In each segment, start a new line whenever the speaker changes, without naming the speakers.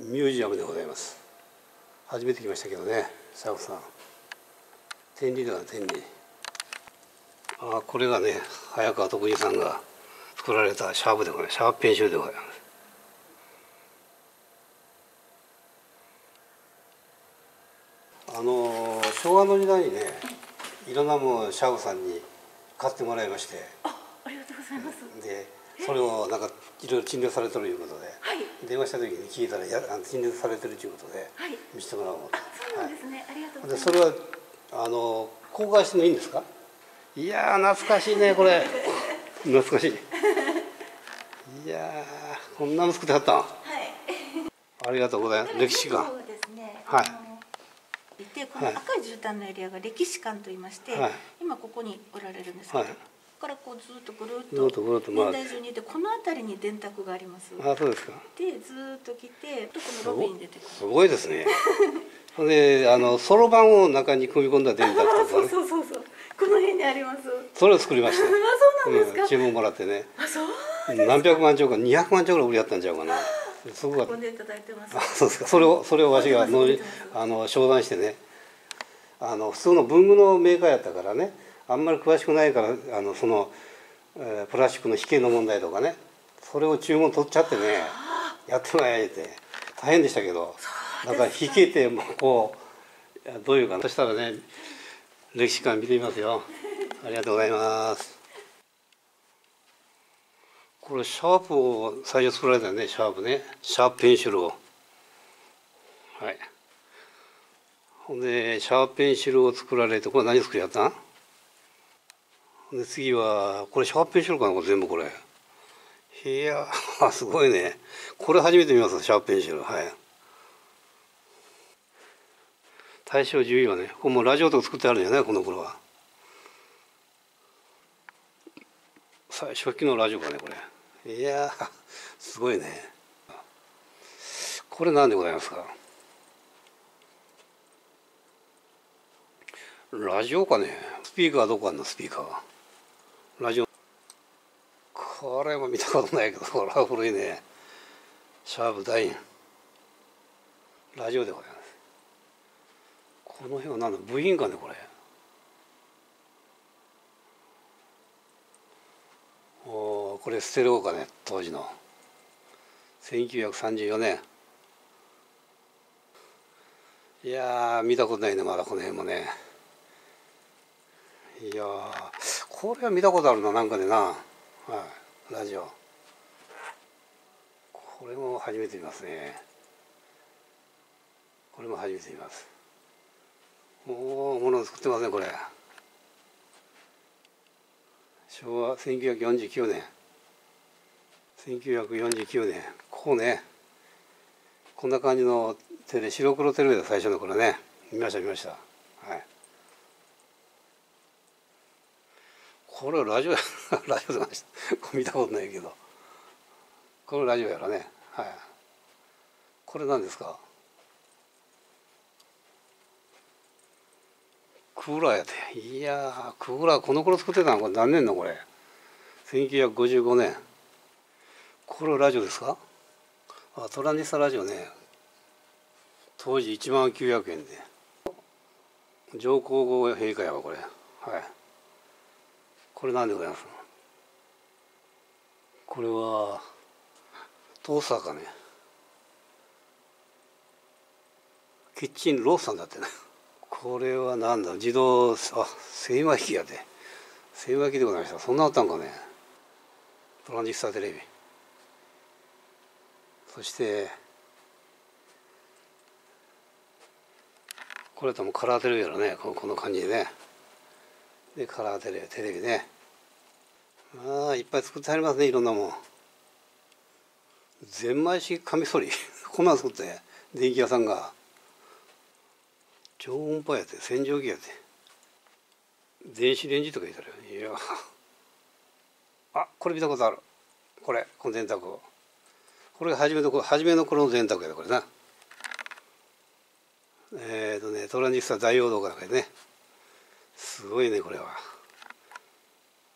ミュージアムでございます。初めて来ましたけどねシャープさん。天理だな天理。あこれがね早川徳次さんが作られたシャープでございます。シャープペンシルでございます。あの昭和の時代にねいろんなものシャープさんに買ってもらいまして。
あありがとうございます。
でそれをなんかいろいろ陳列されてるということで、
はい。
電話した時に聞いたらや陳列されてるということで
はい。
見せてもらおうと。
あそうなんですね、ありがとうございます。
でそれはあの公開してもいいんですか？いやー懐かしいねこれ。懐かしい。いやーこんなの作ってはったん？
はい。
ありがとうございます。歴史館。
そうですね。
はい。
でこの
はい。
赤い絨毯のエリアが歴史館と言いまして、
はい。
今ここにおられるんですけど、
はい
からこうずっとぐるっ
と
年代順にいてこの辺りに電卓があります。
あそうですか。
でずーっと来てこのロビーに出てくる
すごいですね。であのそろばんを中に組み込んだ電卓
あそう
とかね。
そうそうそうこの辺にあります。
それを作りました。
あそうなんですか、
うん注文もらってね。
あそう
何百万丁か200万丁ぐらい売りやったんちゃうかな。すごかった。
運んでいただいてます。
あそうですか。それをそれをわしがのあの商談してね。あの普通の文具のメーカーやったからねあんまり詳しくないからあのその、えープラスチックの引けの問題とかねそれを注文取っちゃってねやってもらえって大変でしたけどだから引けてもうこうどういうかな。そしたらね歴史館見てみますよ。ありがとうございます。これシャープを最初作られたよねシャープね。シャープペンシルを。はい。ほんでシャープペンシルを作られてこれ何作りやったん？で次はこれシャープペンシルかな全部これ。いやーすごいね。これ初めて見ますシャープペンシル。はい。大正14年。これもうラジオとか作ってあるんじゃない？この頃は。最初期のラジオかねこれ。いやーすごいね。これ何でございますか？ラジオかね。スピーカーどこあんの？スピーカーは。ラジオ。これも見たことないけどこれは古いね。シャープダインラジオでございます。この辺は何だ？部品かねこれ。おこれステレオかね当時の。1934年。いや見たことないねまだこの辺もね。いやこれは見たことあるななんかでな。はいラジオ。これも初めて見ますね。これも初めて見ます。おおもの作ってますねこれ。昭和1949年。1949年。こうね。こんな感じのテレ白黒テレビで最初の頃ね。見ました見ましたはいこれラジオ ラジオでましたこれ見たことないけど。これラジオやろね。はい。これ何ですか？クーラーやで。いやクーラーこの頃作ってたのこれ何年の？これ。1955年。これラジオですか？あトランジスタラジオね。当時1万900円で。上皇后陛下やわこれ。はい。これ何でございますこれはトースターかねキッチンローソンだってねこれは何だ？自動あ精米機やで。精米機でございました。そんなあったんかね。トランジスタテレビ。そしてこれともカラーテレビやろね。この感じでねでカラーテレビテレビね。ああいっぱい作ってありますねいろんなもん。ゼンマイ式カミソリ。こんなん作って電気屋さんが。超音波やって洗浄機やって。電子レンジとか言ったらいや。あこれ見たことある。これこの電卓これが初めの初めの頃の電卓やでこれな。えっ、ー、とねトランジスタダイオードかなんかでね。すごいねこれは。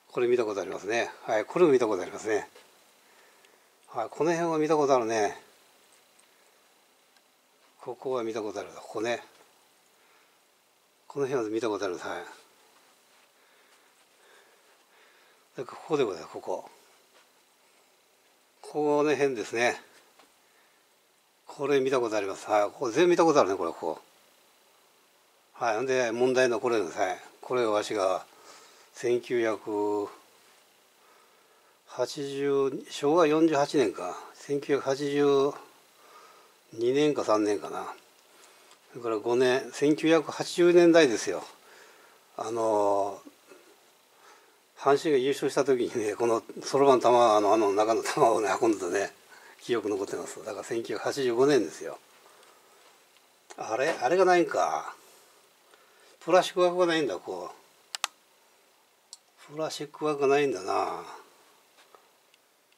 これ見たことありますね。はいこれも見たことありますね。はいこの辺は見たことあるね。ここは見たことある。ここね。この辺は見たことある。はい。だかここでございますここ。この辺ですね。これ見たことあります。はいここ全部見たことあるねこれここ。はいほんで問題のこれです。はい。これわしが1980昭和48年か。1982年か3年かな。それから5年1980年代ですよ。あの阪神が優勝した時にねこのそろばん玉あのあの中の玉をね運んでね記憶残ってます。だから1985年ですよ。あれあれがないんか。プラスチック枠がないんだこう。プラスチック枠がないんだな。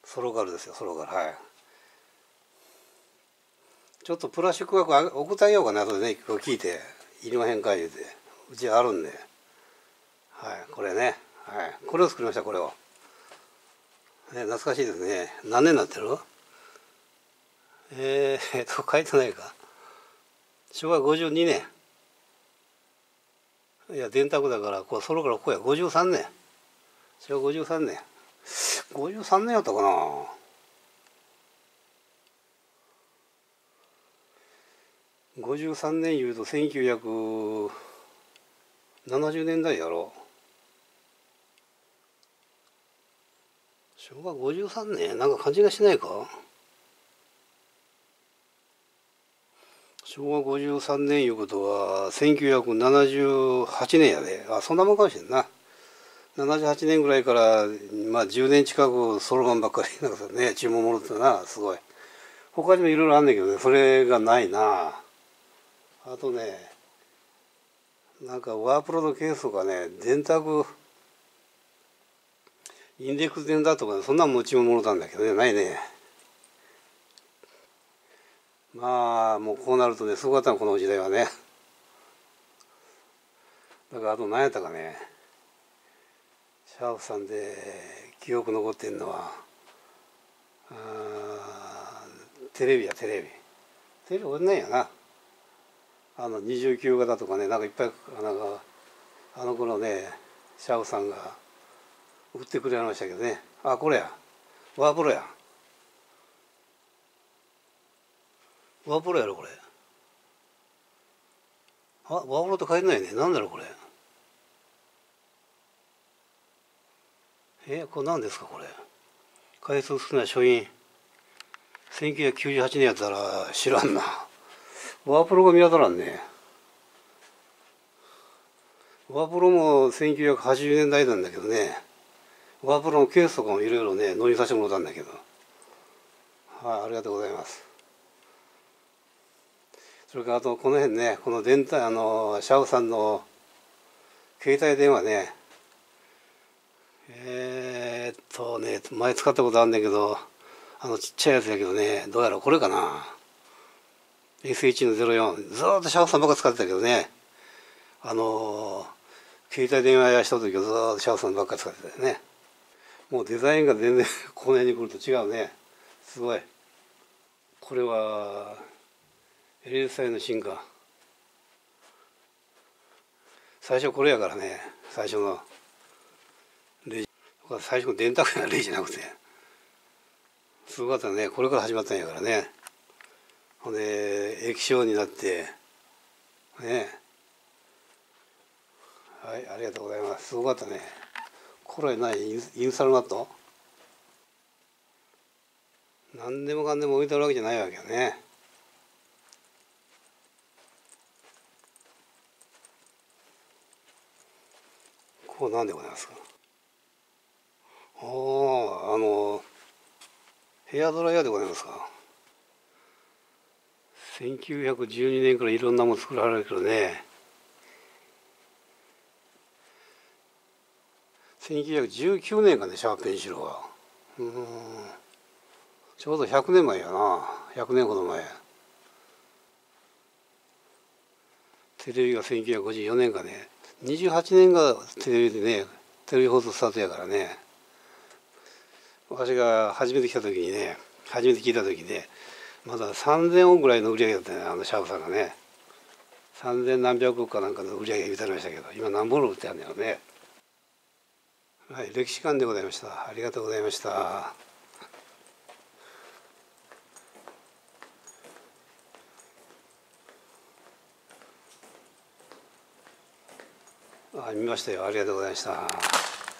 ソロガルですよソロガル。はい。ちょっとプラスチック枠送ってあげようかな後でね。聞いて。いりまへんか言うてうちあるんで。はいこれね。はい。これを作りましたこれを、ね、懐かしいですね。何年になってる？えー、えっと書いてないか。昭和52年。いや電卓だからこうソロからここや。53年。昭和53年。53年やったかな。53年いうと1970年代やろ。昭和53年？なんか感じがしないか？昭和53年いうことは1978年やで。あそんなもんかもしれんな。78年ぐらいからまあ10年近くそろばんばっかりなんかね注文もろってなすごい。他にもいろいろあんねんけどねそれがないな。あとねなんかワープロのケースとかね電卓インデックス電だとか、ね、そんなん持ち物たんだけどねないね。まあもうこうなるとねすごかったのこの時代はね。だからあと何やったかね。シャープさんで記憶残ってんのはテレビやテレビ。テレビおんないやな。あの29型とかねなんかいっぱいなんかあの頃ねシャオさんが売ってくれましたけどね。あこれや。ワープロや。ワープロやろこれ。あワープロと書いてないね。なんだろうこれ。えこれ何ですかこれ。回数少ない書院。1998年やったら知らんな。ワープロが見当たらんね。ワープロも1980年代なんだけどね。ワープロのケースとかもいろいろね乗りさせてもらったんだけど。はいありがとうございます。それからあとこの辺ねこの電体あのシャオさんの携帯電話ね。えー、っとね前使ったことあるんだけどあのちっちゃいやつやけどねどうやらこれかな。S1 の04ずっとシャオさんばっか使ってたけどね。あの携帯電話やした時はずっとシャオさんばっか使ってたよね。もうデザインが全然 この辺に来ると違うね。すごい。これは LSI の進化。最初これやからね。最初のレジ。最初の電卓やレジじゃなくて。すごかったね。これから始まったんやからね。ほんで液晶になって。ね。はいありがとうございます。すごかったね。これ何インサルマット？何でもかんでも置いてあるわけじゃないわけよね。こうなんでございますか？あああのヘアドライヤーでございますか？1912年からいろんなもの作られるけどね。1919年かねシャーペンシロは。うん。ちょうど100年前やな。100年ほど前テレビが1954年かね。28年がテレビでねテレビ放送スタートやからね。私が初めて来た時にね初めて聞いた時ねまだ3000億ぐらいの売り上げだったねあのシャープさんがね。3000何百億かなんかの売り上げ見てましたけど今何本売ってあるんだよね。はい歴史館でございました。ありがとうございました。あ見ましたよ。ありがとうございました。